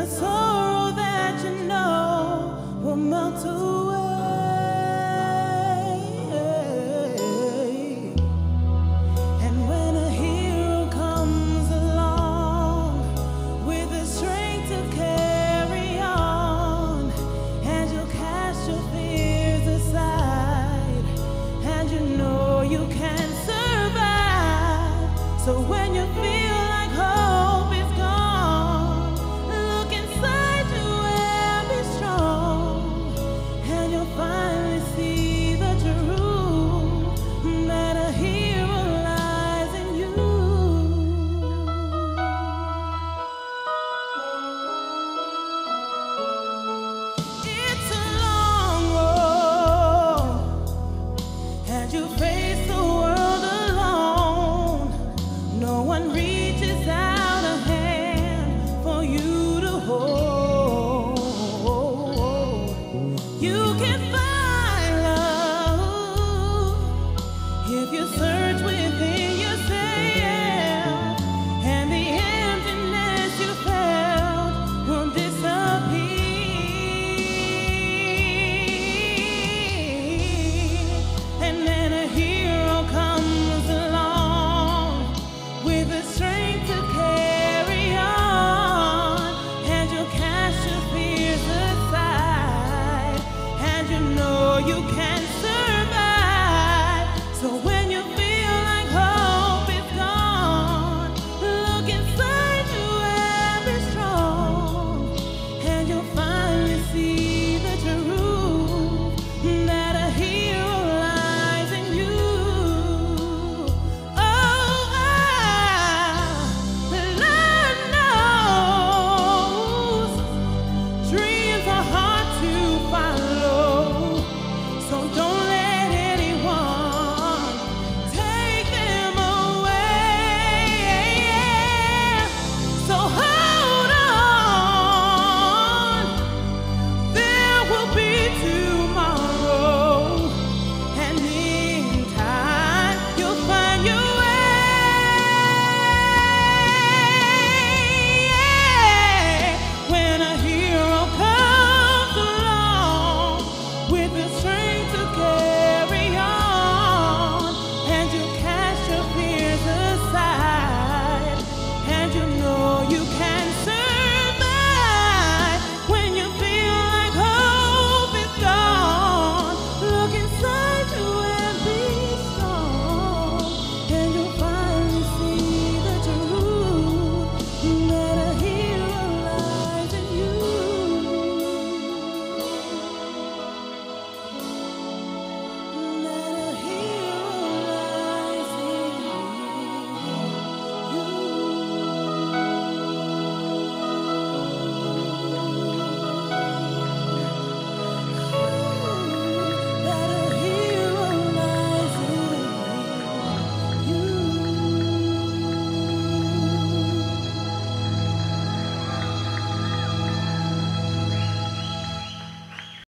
the sorrow that you know will melt away. And when a hero comes along with the strength to carry on, and you cast your fears aside, and you know you can survive. So when you feel you can